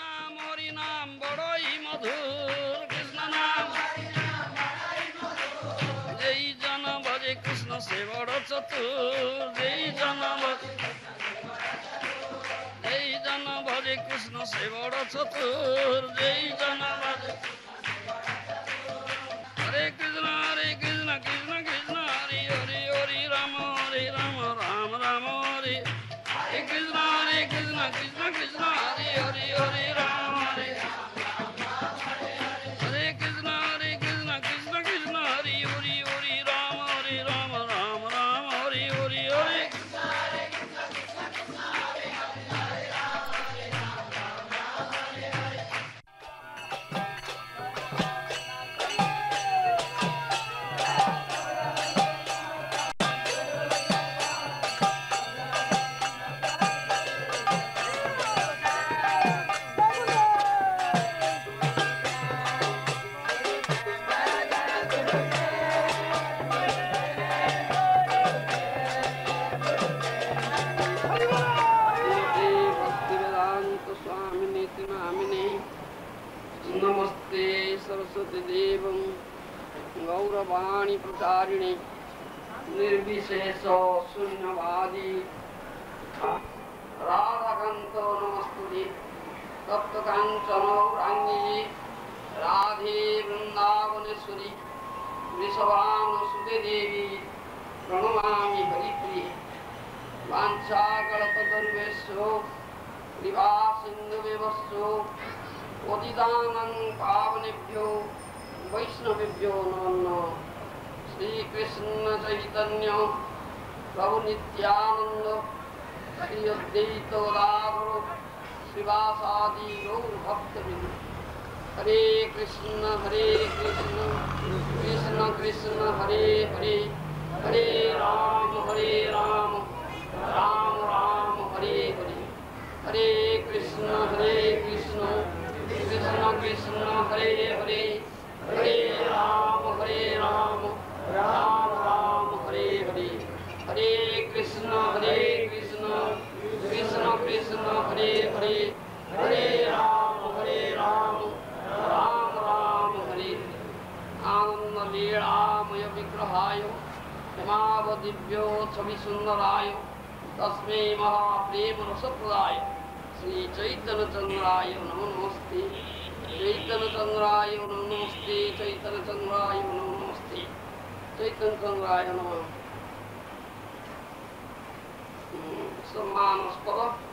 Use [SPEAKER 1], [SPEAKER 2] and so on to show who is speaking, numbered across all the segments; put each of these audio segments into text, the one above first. [SPEAKER 1] নাম হরি নাম বড়ই মধুর কৃষ্ণ নাম যেই জন ভজে কৃষ্ণ সে বড় চতুর যেই জন যেই জন ভজে কৃষ্ণ সে বড় চতুর যেই জন ভজে संसारिणी निर्विशेष शून्यवादी राधाकांत नमस्तुति तप्त कांचन रांगी राधे वृंदावनेश्वरी वृषभानुसुते देवी प्रणमामि हरिप्रिय वाञ्छाकल्पतरुवेश्यो दिवासिन्धुवेवस्यो पतितानं पावनेभ्यो वैष्णवेभ्यो नमो नमः श्रीकृष्ण चैतन्य प्रभु नित्यानंद हरि श्रीवासादि हरे कृष्ण हरे कृष्ण कृष्ण कृष्ण हरे हरे हरे राम हरे राम राम राम हरे हरे हरे कृष्ण हरे कृष्ण कृष्ण कृष्ण हरे हरे हरे हरे हरे हरे राम हरे राम राम राम हरे आनन्दलीलामय विग्रहाय हिमावदिव्योत्सविसुन्दराय तस्मै महाप्रेमरसप्रदाय श्रीचैतन्यचन्द्राय नमो नमस्ते चैतन्यचन्द्राय नमो नमस्ते चैतन्यचन्द्राय नमो नमस्ते चैतन्यचन्द्राय नमः हम्म, सम्मानास्पदः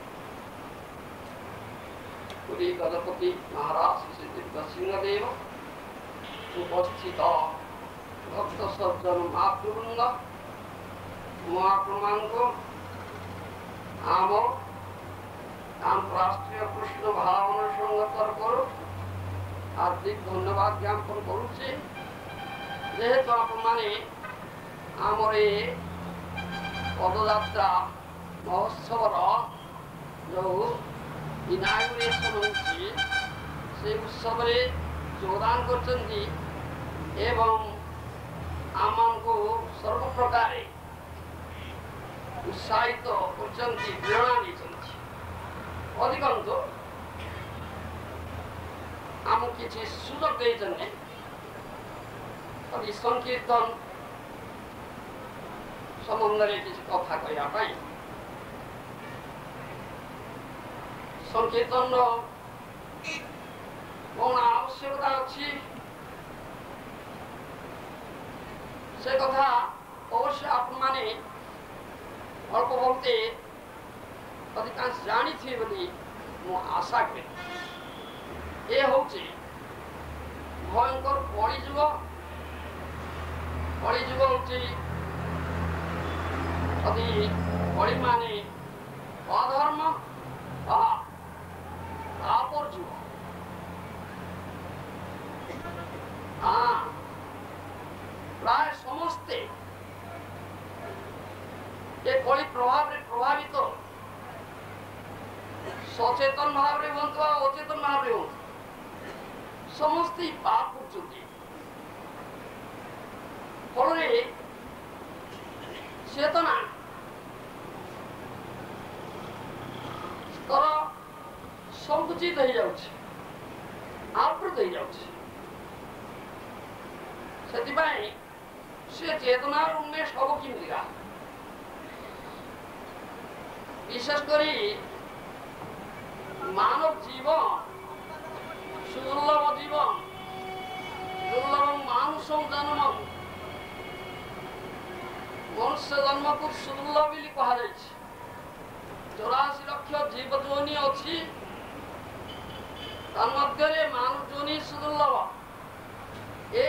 [SPEAKER 1] কুলি গজপতি মহারাজ শ্রীদেব উপস্থিত ভক্ত সজ্জন মাতৃবৃন্দ মহাক্রমাঙ্ক আম কৃষ্ণ ভাব অনুসঙ্গতর করুক হার্দিক ধন্যবাদ জ্ঞাপন করছি যেহেতু আপনার আমার এই পদযাত্রা মহোৎসবর যে ইনাগুরেশন হচ্ছে সেই উৎসবরে যোগদান করছেন এবং ଆମମାନଙ୍କୁ ସବୁ ପ୍ରକାରେ ଉତ୍ସାହିତ କରୁଛନ୍ତି ପ୍ରେରଣା ଦେଇଛନ୍ତି ଅଧିକାଂଶ ଆମକୁ କିଛି ସୁଯୋଗ ଦେଇଛନ୍ତି ସଂକୀର୍ତ୍ତନ ସମ୍ବନ୍ଧରେ କିଛି କଥା କହିବା ପାଇଁ ಸಂಕೀರ್ತನ কোন আবশ্যকতা আছে সে কথা অবশ্যই আপনার মানে অল্প বলতে অধিকাংশ জাঁথিবে বলে মু আশা করি এ হচ্ছে ভয়ঙ্কর কলিযুগ কলিযুগ হচ্ছে অধি কলি মানে অধর্ম আস্তে ଏ କଳି ପ୍ରଭାବରେ ପ୍ରଭାବିତ ସଚେତନ ଭାବରେ ହୁଅନ୍ତୁ ବା ଅଚେତନ ଭାବରେ ହୁଅନ୍ତୁ ସମସ୍ତେ ପାପ କରୁଛନ୍ତି ଫଳରେ ଚେତନା ସ୍ତର ସଙ୍କୁଚିତ ହେଇଯାଉଛି ଆବୃତ ହେଇଯାଉଛି ସେଥିପାଇଁ সে চেতনার উন্মেষ হব কিনা বিশেষ করি মানব জীবন সুদুর্লভ জীবন দুর্লভ মানুষ জন্ম মনুষ্য জন্মକୁ ବୋଲି କୁହାଯାଇଛି ଚଉରାଅଶୀ ଲକ୍ଷ ଜୀବ ଯୋନି ଅଛି ତନ୍ମଧ୍ୟରେ ମାନବ ଯୋନି ସୁଦୁର୍ଲଭ ଏ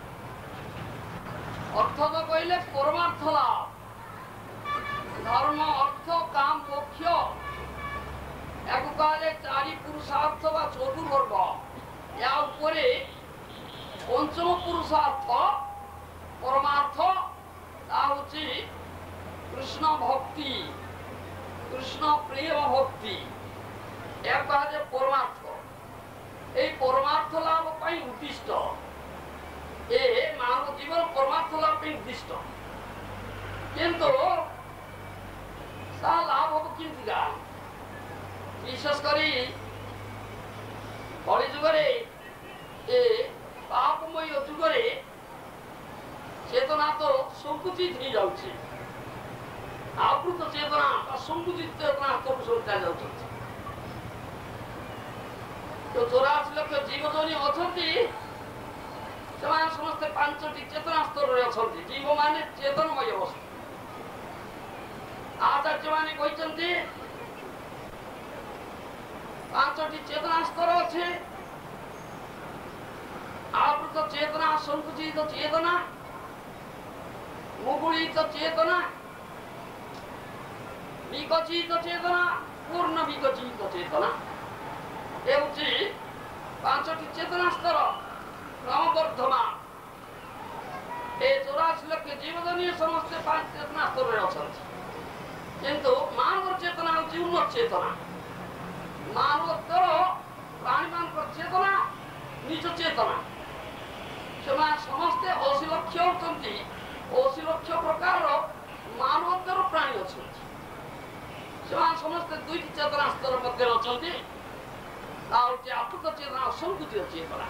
[SPEAKER 1] অর্থ তো কইলে পরমার্থ লাভ ধর্ম অর্থ কাম পক্ষ এককালে চারি পুরুষার্থ বা চতুর্বর্গ এর উপরে পঞ্চম পুরুষার্থ পরমার্থ তা হচ্ছে কৃষ্ণ ভক্তি কৃষ্ণ প্রেম ভক্তি এক পরমার্থ এই পরমার্থ লাভ পাই উদ্দিষ্ট এ মানব জীবন পরমার্থ লাভে উদ্দিষ্ট কিন্তু তা লাভ হব কিন্তু বিশেষ করে কলিযুগরে এ পাপময় যুগরে চেতনা তো সংকুচিত হয়ে যাচ্ছে আবৃত চেতনা বা সংকুচিত চেতনা তরু সরিতা যাচ্ছে তো চৌরাশি লক্ষ জীবজনী অনেক ସେମାନେ ସମସ୍ତେ ପାଞ୍ଚଟି ଚେତନା ସ୍ତରରେ ଅଛନ୍ତି ଜୀବମାନେ ଚେତନମୟ ଅବସ୍ଥା ଆଚାର୍ଯ୍ୟମାନେ କହିଛନ୍ତି ପାଞ୍ଚଟି ଚେତନା ସ୍ତର ଅଛି ଆବୃତ ଚେତନା ସଙ୍କୁଚିତ ଚେତନା মুগুলিত চেতনা বিকচিত চেতনা পূর্ণ বিকচিত চেতনা এ হচ্ছে ପାଞ୍ଚଟି ଚେତନା ସ୍ତର ক্রমবর্ধমান এই চৌরাশিলকে জীবজনীয় সমস্ত পাঁচ চেতনা স্তরে অଛନ୍ତି କିନ୍ତୁ ମାଆଙ୍କର ଚେତନା ହେଉଛି ଉନ୍ନତ ଚେତନା ମାନବ ସ୍ତର ପ୍ରାଣୀମାନଙ୍କର ଚେତନା ନିଜ ଚେତନା ସେମାନେ ସମସ୍ତେ ଅଶୀ ଲକ୍ଷ ଅଛନ୍ତି ଅଶୀ ଲକ୍ଷ ପ୍ରକାରର ମାନବତର ପ୍ରାଣୀ ଅଛନ୍ତି ସେମାନେ ସମସ୍ତେ ଦୁଇଟି ଚେତନା ସ୍ତର ମଧ୍ୟରେ ଅଛନ୍ତି ଆଉ ହେଉଛି ଆକୃତ ଚେତନା ଅସଂକୁଚିତ ଚେତନା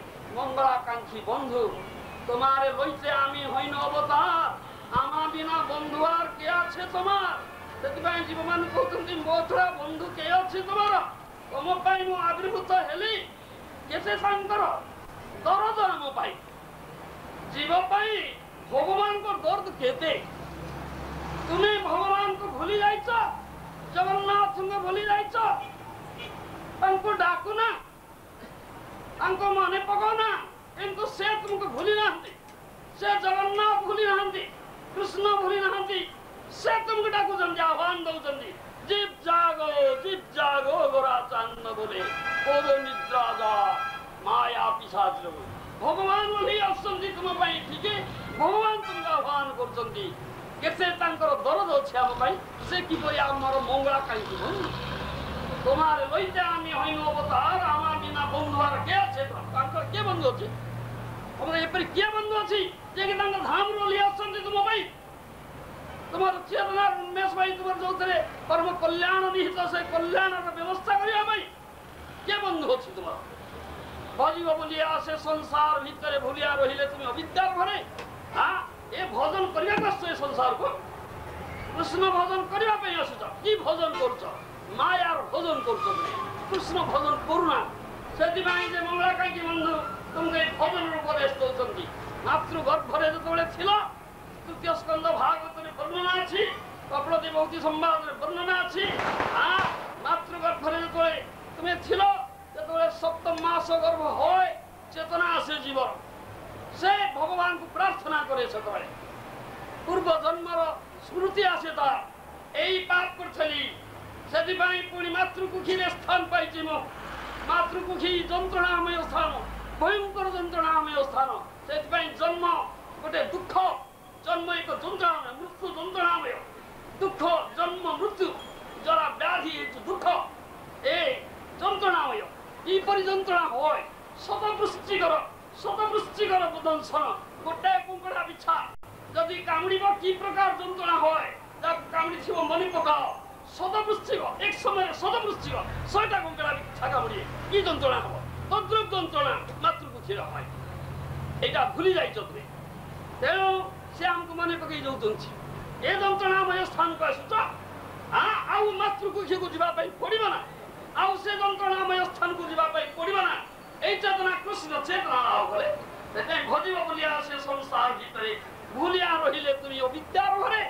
[SPEAKER 1] মঙ্গলাকাঙ্ক্ষী বন্ধু তোমার লইতে আমি হইন অবতার আমার বিনা বন্ধু আর কে আছে তোমার ସେଥିପାଇଁ ଜୀବମାନେ କହୁଛନ୍ତି ମୋ ଛଡ଼ା ବନ୍ଧୁ କେ ଅଛି ତମର ତମ ପାଇଁ ମୁଁ ଆବିର୍ଭୂତ ହେଲି କେତେ ସାଙ୍ଗର ଦରଦ ଆମ ପାଇଁ ଜୀବ ପାଇଁ ଭଗବାନଙ୍କ ଦର୍ଦ କେତେ ତୁମେ ଭଗବାନଙ୍କୁ ଭୁଲି ଯାଇଛ ଜଗନ୍ନାଥଙ୍କୁ ଭୁଲି ଯାଇଛ ତାଙ୍କୁ ଡାକୁନା ତାଙ୍କ ମନେ ନା କିନ୍ତୁ ସେ ତୁମକୁ ଭୁଲି ନାହାନ୍ତି ସେ ଜଗନ୍ନାଥ ଭୁଲି ନାହାନ୍ତି କୃଷ୍ଣ ଭୁଲି ନାହାନ୍ତି ସେ ତୁମକୁ ଡାକୁଛନ୍ତି ଆହ୍ୱାନ ଦଉଛନ୍ତି ଜୀବ ଜାଗ ଜୀବ ଜାଗ ଗୋରା ଚାନ୍ଦ ବୋଲେ କୋଦ ନିଦ୍ରା ମାୟା ପିସାଚ ଭଗବାନ ବୋଲି ଆସୁଛନ୍ତି ତୁମ ପାଇଁ ଠିକ ଭଗବାନ ତୁମକୁ ଆହ୍ୱାନ କରୁଛନ୍ତି କେତେ ତାଙ୍କର ଦରଦ ଅଛି ଆମ ପାଇଁ ସେ କିପରି ଆମର ମଙ୍ଗଳା କାହିଁକି তোমার লইতে আমি হইন অবতার আমার বিনা বন্ধু আর কে আছে তারপর কে বন্ধু আছে আমরা এপরি কে বন্ধু আছি যে কি তাঙ্ক ধামরো লিয়াছন্তি তুম ভাই তোমার চেতনার উন্মেষ ভাই তোমার যৌথরে কর্ম কল্যাণ নিহিত সেই কল্যাণর ব্যবস্থা করিবা ভাই কে বন্ধু আছে তোমার ভজিব বলিয়া সে সংসার ভিতরে ভুলিয়া রহিলে তুমি অবিদ্যার ঘরে হ্যাঁ এ ভজন করিয়া আসছো এ সংসারকু কৃষ্ণ ভজন করিবা পাই আসুছ কি ভজন করছ মায়ার ভোজন করছো কৃষ্ণ ভোজন করুণা ସେଥିପାଇଁ ଯେ ମଙ୍ଗଳା କାହିଁକି ବନ୍ଧୁ ତୁମକୁ ଏଇ ଭଜନର ଉପଦେଶ ଦଉଛନ୍ତି ମାତୃ ଗର୍ଭରେ ଯେତେବେଳେ ଥିଲ ତୃତୀୟ ସ୍କନ୍ଦ ଭାଗବତରେ ବର୍ଣ୍ଣନା ଅଛି କପଳଦୀ ଭକ୍ତି ସମ୍ବାଦରେ ବର୍ଣ୍ଣନା ଅଛି ମାତୃ ଗର୍ଭରେ ଯେତେବେଳେ ତୁମେ ଥିଲ ଯେତେବେଳେ ସପ୍ତମ ମାସ ଗର୍ଭ ହଏ চেতনা আসে জীবন সে ভগবানকে প্রার্থনা করে সেতবে পূর্ব জন্মর স্মৃতি আসে তার এই পাপ করছিলি ସେଥିପାଇଁ ପୁଣି ମାତୃକୁକ୍ଷୀରେ ସ୍ଥାନ ପାଇଛି ମୁଁ ମାତୃକୁକ୍ଷୀ ଯନ୍ତ୍ରଣାମୟ ସ୍ଥାନ ଭୟଙ୍କର ଯନ୍ତ୍ରଣାମୟ ସ୍ଥାନ ସେଥିପାଇଁ ଜନ୍ମ ଗୋଟେ ଦୁଃଖ ଜନ୍ମ ଏକ ଯନ୍ତ୍ରଣାମୟ ମୃତ୍ୟୁ ଯନ୍ତ୍ରଣାମୟ ଦୁଃଖ ଜନ୍ମ ମୃତ୍ୟୁ ଜରା ବ୍ୟାଧି ଦୁଃখ এ যন্ত্রণাময় এইপরি যন্ত্রণা হয় শতপুষ্টিকর শতপুষ্টিকর দংশন গোটায়ে কুঙ্কড়া বিছা যদি কামুড়িব কি প্রকার যন্ত্রণা হয় তাকে কামুড়ি থিব মনে পকাও সদাবৃষ্টিক এক সময় সদাবৃষ্টিক ছয়টা গঙ্গার আমি থাকা মরিয়ে কি যন্ত্রণা হব তদ্রব যন্ত্রণা মাতৃকুঠির হয় এটা ভুলি যাই যত্নে তেণু সে আমাকে মনে পকাই যাচ্ছি এ যন্ত্রণা আমায় স্থানক আসুছ ଆଉ ମାତୃକୁ କ୍ଷୀକୁ ଯିବା ପାଇଁ ପଡିବ ନା ଆଉ ସେ ଯନ୍ତ୍ରଣାମୟ ସ୍ଥାନକୁ ଯିବା ପାଇଁ ପଡିବ ନା ଏଇ ଚେତନା କୃଷ୍ଣ ଚେତନା ଲାଭ କଲେ ସେଥିପାଇଁ ଭଜିବ ବୁଲିଆ ସେ ସଂସାର ଭିତରେ ଭୁଲିଆ ରହିଲେ ତୁମେ ଅବିଦ୍ୟାର ଘରେ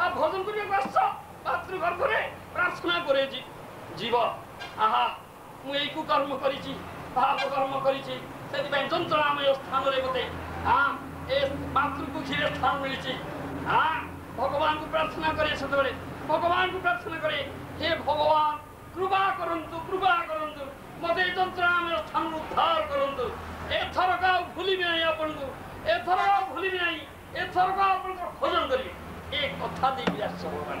[SPEAKER 1] ଆଉ ଭଜନ କରିବାକୁ ଆସ ঠাকুর ঘরে প্রার্থনা করেছি জীব আহা মু এই কুকর্ম করেছি তাহা কর্ম করেছি ସେଥିପାଇଁ ଯନ୍ତ୍ରଣାମୟ ସ୍ଥାନରେ ଗୋଟେ ଏ ମାତୃକୁ କ୍ଷୀରେ ସ୍ଥାନ ମିଳିଛି ଆ ଭଗବାନଙ୍କୁ ପ୍ରାର୍ଥନା କରେ ସେତେବେଳେ ଭଗବାନଙ୍କୁ ପ୍ରାର୍ଥନା କରେ ହେ ଭଗବାନ କୃପା କରନ୍ତୁ କୃପା କରନ୍ତୁ ମୋତେ ଏ ଯନ୍ତ୍ରଣାମୟ ସ୍ଥାନରୁ ଉଦ୍ଧାର କରନ୍ତୁ ଏଥରକ ଆଉ ଭୁଲିବି ନାହିଁ ଆପଣଙ୍କୁ ଏଥରକ ଆଉ ଭୁଲିବି ନାହିଁ ଏଥରକ ଆପଣଙ୍କର ଖୋଜନ କରିବି ଏ କଥା ଦେଇକି ଆସିଛ ଭଗବାନ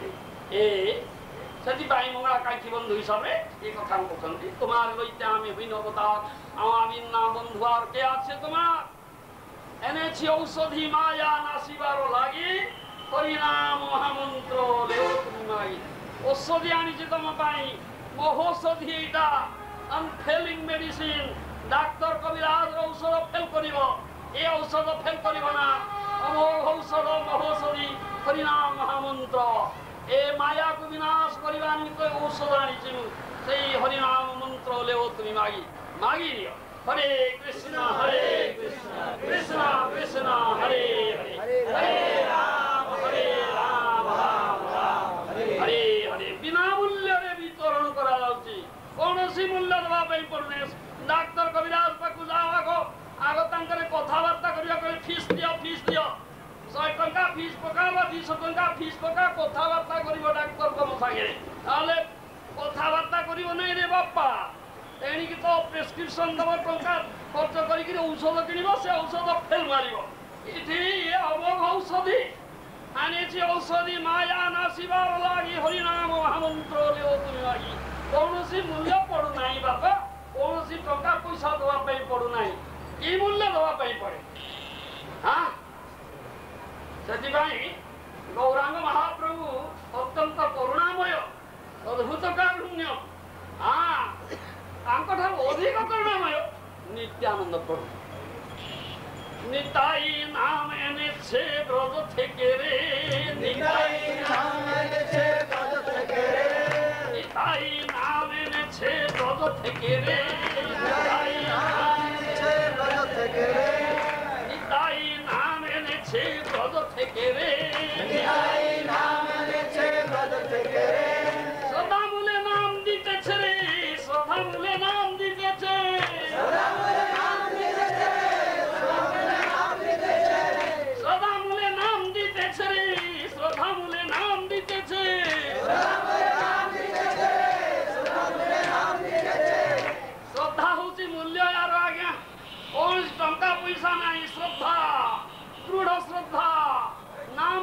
[SPEAKER 1] ଏ ସେଥିପାଇଁ ମଙ୍ଗଳା କାକ୍ଷୀ ବନ୍ଧୁ ହିସାବରେ ଏ କଥା କହୁଛନ୍ତି তোমার লইতে আমি হইন অবতার আমি না বন্ধু আর কে আছে তোমার এনেছি ঔষধি মায়া নাসিবার লাগি হরিনাম মহামন্ত্র ଔଷଧି ଆଣିଛି ତମ ପାଇଁ ମହୌଷଧି ଏଇଟା ଅନଫେଲିଂ ମେଡିସିନ ଡାକ୍ତର କବିରାଜର ଔଷଧ ଫେଲ କରିବ ଏ ଔଷଧ ଫେଲ କରିବ ନା ଅମୋଘ ଔଷଧ ମହୌଷଧି ହରିନାମ ମହାମନ୍ତ୍ର એ માયાકુ વિનાશ કરવાની કોઈ ઔષધ આણીશું সেই হরিনাম মন্ত্র হলেও তুমি মাগি মাগি নিও হরে কৃষ্ণ হরে কৃষ্ণ কৃষ্ণ কৃষ্ণ হরে হরে হরে রাম হরে রাম রাম
[SPEAKER 2] রাম হরে
[SPEAKER 1] হরে বিনা মূল্যে বিতরণ করা উচিত কৌশি মূল্য দেওয়া পাই পড়ুনে ডাক্তার কবিরাজ পাখু যাও আগ আগ তাঙ্করে কথাবার্তা করিয়া কলে ফিস দিও ফিস দিও শহে টঙ্কা ফিস পকা বা দুইশহ টঙ্কা ফিস পকা কথা করিব ডাক্তার কম সাগরে তাহলে কথাবার্তা করিব নাই রে বাপা ଏଣିକି ତ ପ୍ରେସ୍କ୍ରିପସନ୍ ଦେବ ଟଙ୍କା ଖର୍ଚ୍ଚ କରିକିରି ଔଷଧ କିଣିବ ସେ ଔଷଧ ଫେଲ୍ ମାରିବ ଏଠି ଏ ଅମଳ ଔଷଧି ଆଣିଛି ଔଷଧି ମାୟା ନାସିବାର ଲାଗି ହରିନାମ ମହାମନ୍ତ୍ର ଲାଗି କୌଣସି ମୂଲ୍ୟ ପଡ଼ୁନାହିଁ ବାପା କୌଣସି ଟଙ୍କା ପଇସା ଦେବା ପାଇଁ ପଡ଼ୁନାହିଁ ଏ ମୂଲ୍ୟ ଦେବା ପାଇଁ ପଡ଼େ ହଁ ସେଥିପାଇଁ ଗୌରାଙ୍ଗ ମହାପ୍ରଭୁ অত্যন্ত করুণাময় অদ্ভুত কারুণ্য ତାଙ୍କଠାରୁ অধিক করুণাময় নিত্যানন্দ ପ୍ରଭୁ নিতাই নাম এনেছে ব্রজ থেকে রে নিতাই নাম এনেছে ব্রজ থেকে রে নিতাই নাম এনেছে ব্রজ থেকে রে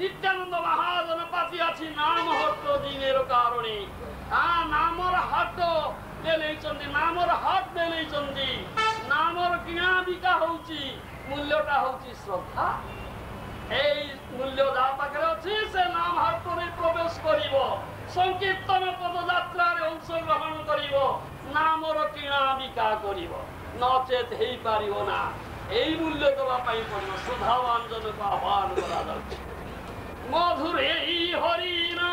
[SPEAKER 1] নিত্যানন্দ মহাজন পাতি আছি নাম হর্ত দিনের কারণে নামর হাত মেলেইছন্তি নামর হাত মেলেইছন্তি নামর কিଣା বিକା ହଉଛି ମୂଲ୍ୟଟା ହଉଛି ଶ୍ରଦ୍ଧା এই মূল্য যা পাখে ଅଛି সে নাম হাতরে প্রবেশ করিব সংকীর্তন পদযাত্রার অংশগ্রহণ করিব নামর কিଣା বিকা করিব নচেত পারিব না এই মূল্য দেওয়া পাই পড়িব শ্রদ্ধাবান জনক আহ্বান করা যাচ্ছে মধুরে এই হরি না